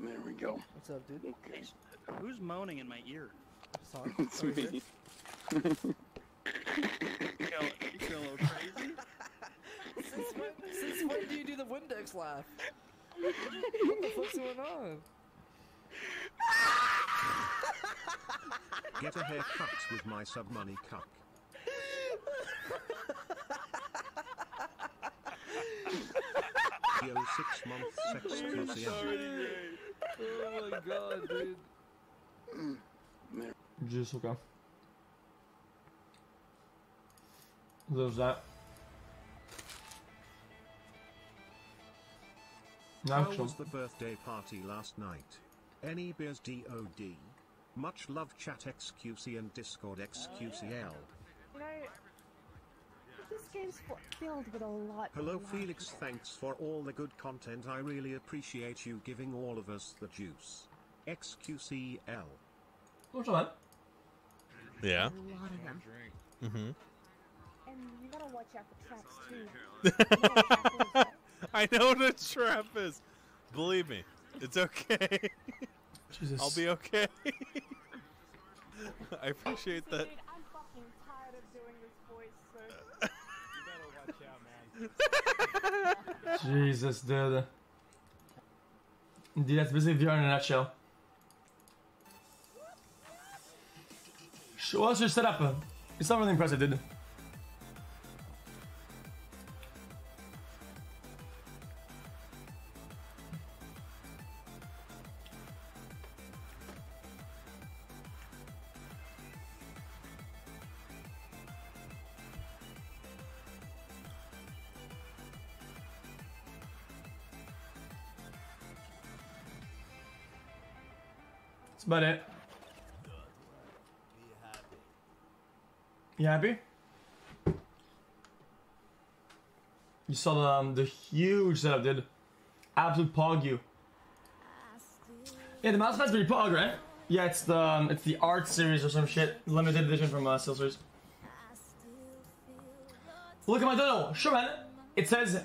There we go. What's up, dude? Okay. Who's moaning in my ear? Sorry. It's Over here. me. You feel, you feel a little crazy? Since when, since when do you do the Windex laugh? what the fuck's going on? Get a haircut with my sub money cuck. Yo, six month sex QCM. Oh my god, dude. Juice, okay. There's that. How Action. was the birthday party last night? Any beers DOD? Much love chat XQC and Discord XQCL. You know, this game's filled with a lot. Hello of love. Felix, thanks for all the good content. I really appreciate you giving all of us the juice. XQCL. What's that? A Yeah. lot of them. Mm-hmm. And you gotta watch out for traps too. You know what a trap is, right? I know what a trap is. Believe me, it's okay. Jesus. I'll be okay. I appreciate that. Dude, I'm fucking tired of doing this voice, so. Jesus, dude. Dude, that's basically VR in a nutshell. Show us your setup. It's not really impressive, dude. That's about it. You happy? You saw the, um, the huge setup, dude. Absolute PogU. Yeah, the mouse pad's pretty pog, right? Yeah, it's the um, it's the art series or some shit, limited edition from uh, SteelSeries. Look at my doodle, sure man. It says,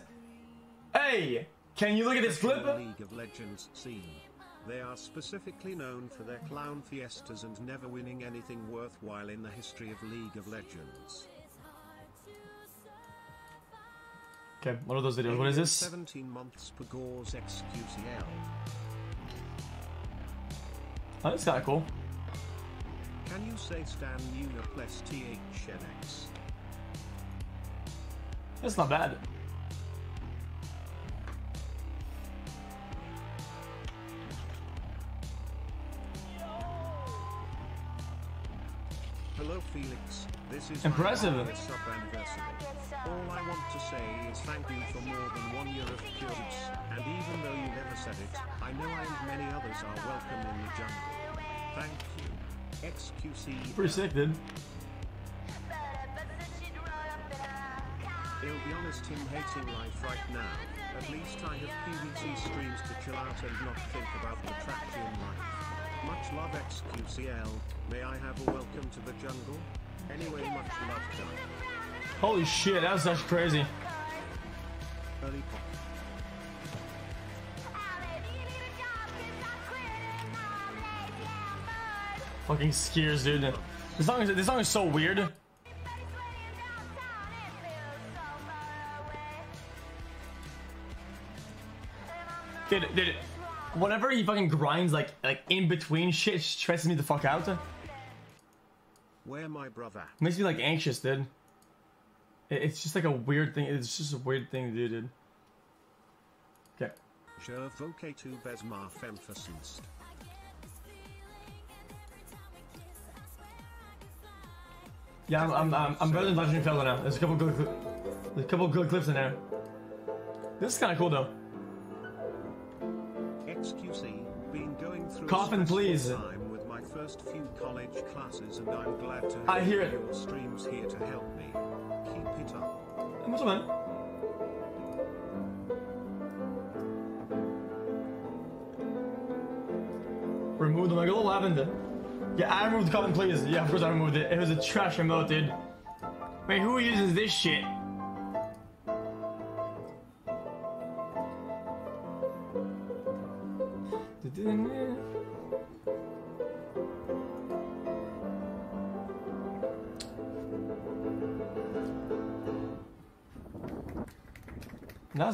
"Hey, can you look at this clip?" League of Legends scene. They are specifically known for their clown fiestas and never winning anything worthwhile in the history of League of Legends. Okay, one of those videos. What is this? 17 months per Gauze XQCL. Oh, that's kind of cool. Can you say Stan Una plus THNX? That's not bad. Felix, this is Impressive. my anniversary. All I want to say is thank you for more than one year of pure and even though you never said it, I know I and many others are welcome in the jungle. Thank you. XQC. Pretty sick, dude. I'll be honest, him hating life right now. At least I have PVC streams to chill out and not think about the trash in life. Much love XQCL. May I have a welcome to the jungle? Anyway, much love. Holy shit, that was such crazy. Fucking skiers, dude. This song is this song is so weird. Dude, dude, whenever he fucking grinds like like in between shit, stresses me the fuck out. Where my brother? Makes me like anxious, dude. It's just like a weird thing. It's just a weird thing to do, dude. Okay. Je voke to Besmar Femfassenst. Yeah, I'm I'm I'm, I'm better than Legendary Fellow now. There's a couple good there's a couple good clips in there. This is kind of cool though. XQC, been going through Coffin, please. time first few college classes and I'm glad to have I hear it. your streams here to help me. Keep it up. Up, man? Remove the Megalo Lavender. Yeah, I removed the Coffin, please. Yeah, of course I removed it. It was a trash remote, dude. Wait, who uses this shit?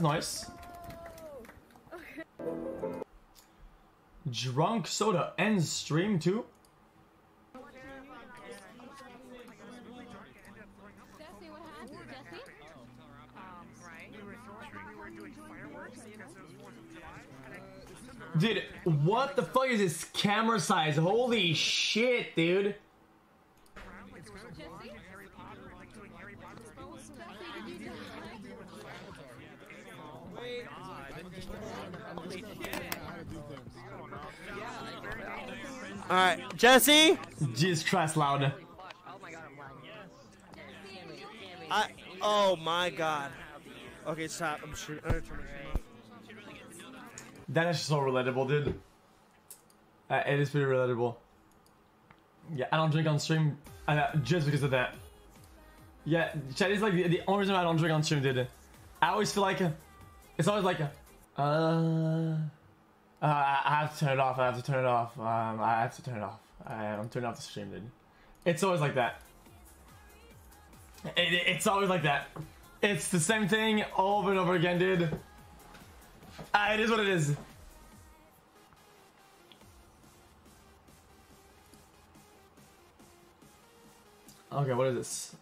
Nice. Drunk soda ends stream too. Dude, what the fuck is this camera size? Holy shit, dude. Jesse? Jesse, did you Alright, Jesse! Jesus Christ, loud. I. Oh my god. Okay, stop. I'm sure. I'm gonna turn my stream off. That is so relatable, dude. Uh, it is pretty relatable. Yeah, I don't drink on stream uh, just because of that. Yeah, chat is like the, the only reason I don't drink on stream, dude. I always feel like uh, it's always like, uh, uh, I have to turn it off. I have to turn it off. Um, I have to turn it off. I, I'm turning off the stream, dude. It's always like that. It, it- it's always like that. It's the same thing over and over again, dude. Ah, it is what it is. Okay, what is this?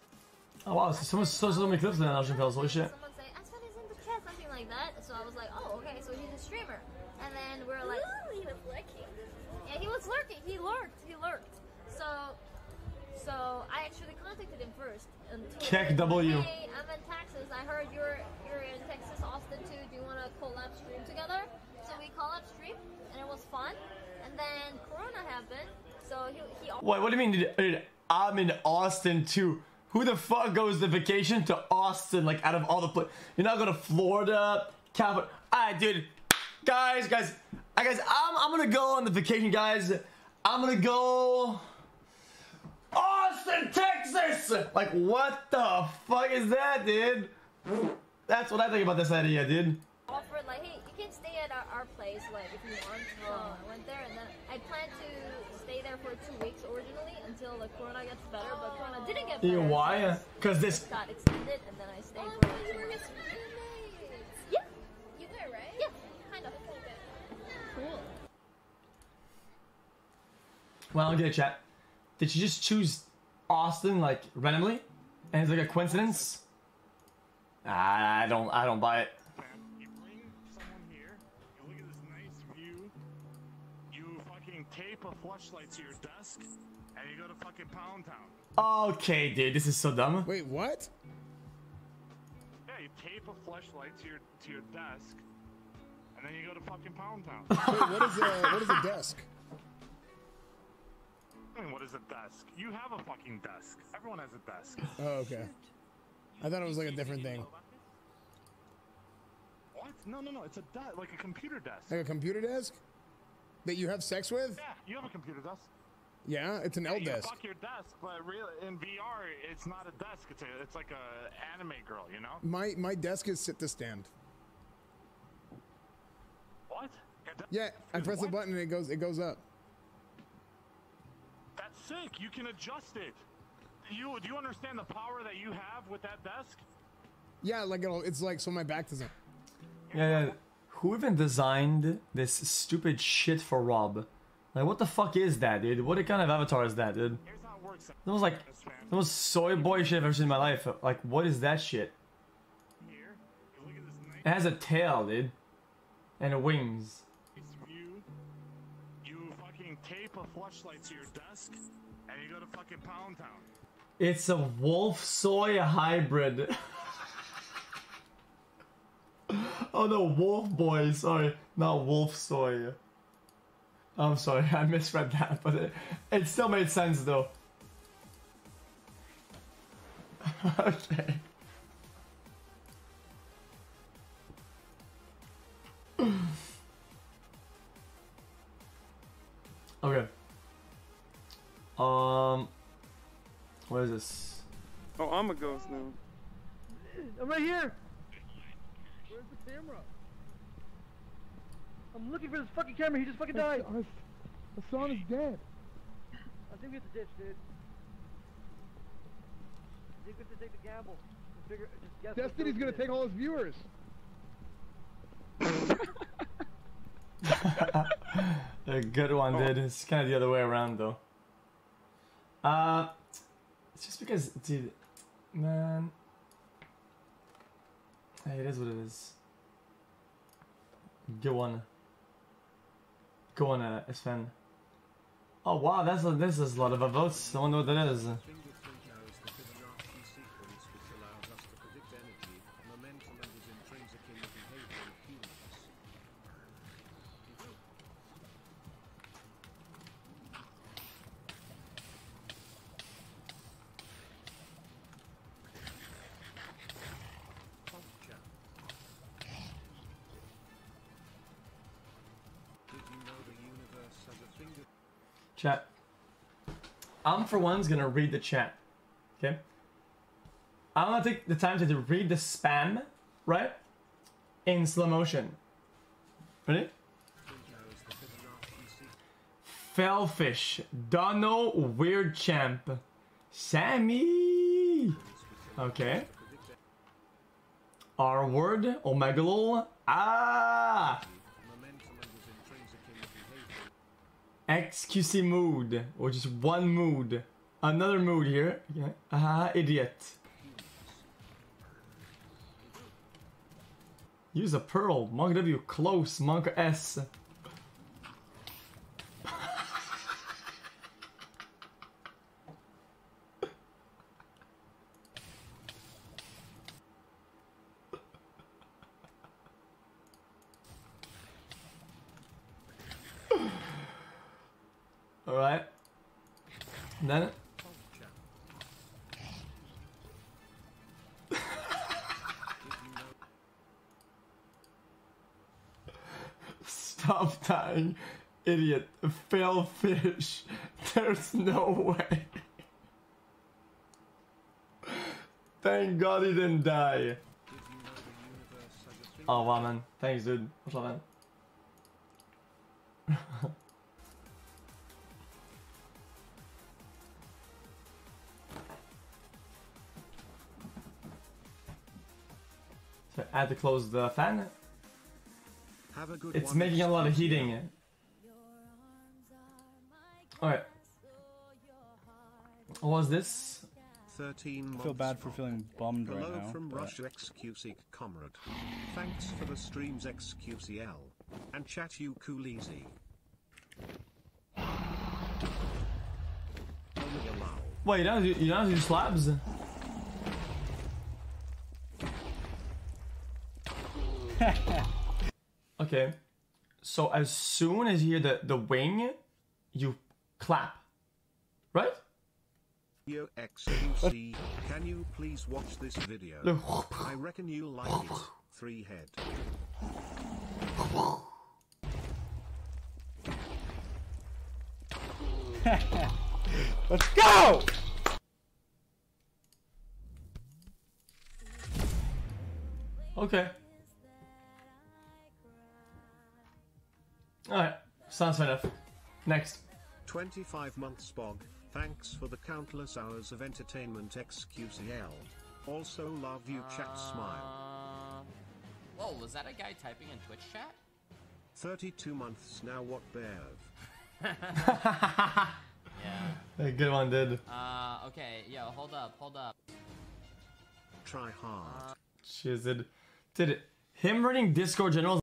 Oh wow, so someone so, so many clips in Ocean Fells, holy shit. Someone in the chat, something like that. So I was like, oh, okay, so he's a streamer. And then we are like, He was lurking. yeah, he was lurking. He lurked. He lurked. So, so I actually contacted him first. KEKW. Hey, I'm in Texas. I heard you're you're in Texas, Austin too. Do you want to collab stream together? So we collab stream, and it was fun. And then Corona happened. So he he. Wait, what do you mean? I'm in Austin too. Who the fuck goes to vacation to Austin? Like out of all the places, you're not going to Florida, California. Alright, dude. Guys, guys, I guys, I'm I'm gonna go on the vacation, guys. I'm gonna go. Austin, Texas! Like, what the fuck is that, dude? That's what I think about this idea, dude. offered like, hey, you can stay at our, our place, like if you want. So um, I went there, and then I planned to stay there for two weeks originally until the corona gets better, but corona didn't get better. You know why? Because this. got extended, and then I stayed for two weeks. Yeah, You were, right? yeah, kind of. Cool. Well, I don't get it, chat. Did she just choose Austin like randomly, and it's like a coincidence? I don't. I don't buy it. You bring someone here, you look at this nice view, you fucking tape a flashlight to your desk, and you go to fucking Pound Town. Okay, dude, this is so dumb. Wait, what? Yeah, you tape a flashlight to your to your desk, and then you go to fucking Pound Town. Wait, what is a what is a desk? Mean, what is a desk? You have a fucking desk. Everyone has a desk. Oh, okay. I thought it was like a different thing, What? No, no, no. It's a desk, like a computer desk. like a computer desk that you have sex with. Yeah, you have a computer desk. Yeah, it's an L You desk. fuck your desk, but really in VR, it's not a desk. It's a, it's like a anime girl, you know? My my desk is sit to stand. What? Yeah, I press the button and it goes it goes up. That's sick. You can adjust it. You do you understand the power that you have with that desk? Yeah, like it'll, it's like so my back doesn't. Yeah, yeah. Who even designed this stupid shit for Rob? Like, what the fuck is that, dude? What kind of avatar is that, dude? It. That was like the most soy boy shit I've ever seen in my life. Like, what is that shit? Here, you look at this It has a tail, dude, and wings. nice view. You fucking a flashlight to your desk, and you go to fucking Pound Town. It's a wolf soy hybrid. oh no, wolf boy. Sorry, not wolf soy. I'm sorry, I misread that, but it, it still made sense though. okay. Okay. Um. What is this? Oh, I'm a ghost now. I'm right here. Where's the camera? I'm looking for this fucking camera. He just fucking died. Hassan is dead. I think we have to ditch, dude. I think we have to take the gamble. and Figure, just guess Destiny's gonna take all his viewers. A good one, dude. It's kind of the other way around, though. Uh, it's just because, dude, man. Hey, it is what it is. Good one. Go on, uh, Sven. Oh wow, that's a, this is a lot of votes. I wonder what that is. Chat. I'm for one's gonna read the chat. Okay. I'm gonna take the time to read the spam, right? In slow motion. Ready? FailFish, Dono, WeirdChamp, Sammy. Okay. R word, OMEGALUL. Ah. XQC mood, or just one mood. Another mood here. Yeah. Ah, idiot. Use a pearl. monkaW close. monkaS. Alright. Then Stop dying, idiot. FailFish. There's no way. Thank God he didn't die. Oh wow man. Thanks dude. What's up man? I had to close the fan. Have a good It's one. making a lot of heating. Alright. What was this? 13. I feel bad for feeling bummed Hello right now. from but- Russia XQC comrade. Thanks for the streams XQCL. And chat you cool easy. Wait, you don't do, you don't do slabs? okay. So as soon as you hear the, the wing, you clap. Right? Can you please watch this video? I reckon you'll like it. Three head. Let's go! Okay. Alright. Sounds fair enough. Next. 25 months Bog. Thanks for the countless hours of entertainment XQCL. Also love you chat smile. Whoa, was that a guy typing in Twitch chat? 32 months now what bear? Yeah. A good one, dude. Uh, okay, yo, hold up, hold up. Try hard. Cheers, Did Dude, him running Discord general